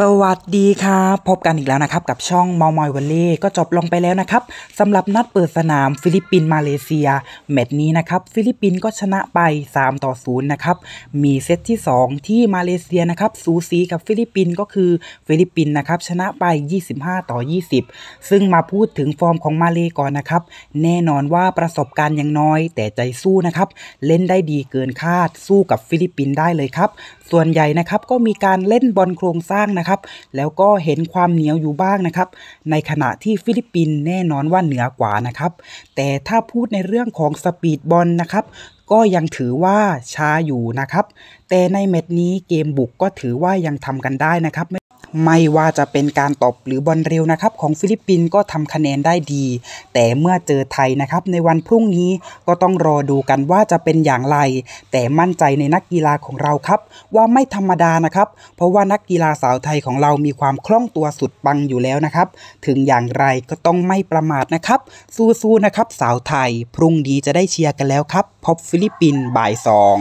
สวัสดีครับพบกันอีกแล้วนะครับ กับช่องเม้ามอยวอลเลย์ก็จบลงไปแล้วนะครับสำหรับนัดเปิดสนามฟิลิปปินส์มาเลเซีย แมตช์นี้นะครับ ฟิลิปปินส์ก็ชนะไป 3 ต่อ 0 นะครับ มีเซตที่ 2 ที่มาเลเซียนะครับ สูสีกับฟิลิปปินส์ก็คือฟิลิปปินส์นะครับ ชนะไป 25 ต่อ 20 ซึ่งมาพูดถึงฟอร์มของมาเลก่อนนะครับ แน่นอนว่าประสบการณ์ยังน้อย แต่ใจสู้นะครับ เล่นได้ดีเกินคาดสู้กับฟิลิปปินส์ได้เลยครับส่วนใหญ่นะครับก็มีการเล่นบอลโครงสร้างนะครับ แล้วก็เห็นความเหนียวอยู่บ้างนะครับ ในขณะที่ฟิลิปปินส์แน่นอนว่าเหนือกว่านะครับ แต่ถ้าพูดในเรื่องของ speed บอลนะครับก็ยังถือว่าช้าอยู่นะครับ แต่ในแมตช์นี้เกมบุกก็ถือว่ายังทำกันได้นะครับ ไม่ว่าจะเป็นการตบหรือบอลเร็วนะครับ ของฟิลิปปินส์ก็ทำคะแนนได้ดี แต่เมื่อเจอไทยนะครับ ในวันพรุ่งนี้ก็ต้องรอดูกันว่าจะเป็นอย่างไร แต่มั่นใจในนักกีฬาของเราครับ ว่าไม่ธรรมดานะครับ เพราะว่านักกีฬาสาวไทยของเรามีความคล่องตัวสุดปังอยู่แล้วนะครับ ถึงอย่างไรก็ต้องไม่ประมาทนะครับ สู้ๆนะครับ สาวไทย พรุ่งนี้จะได้เชียร์กันแล้วครับพบฟิลิปปินส์บ่ายสอง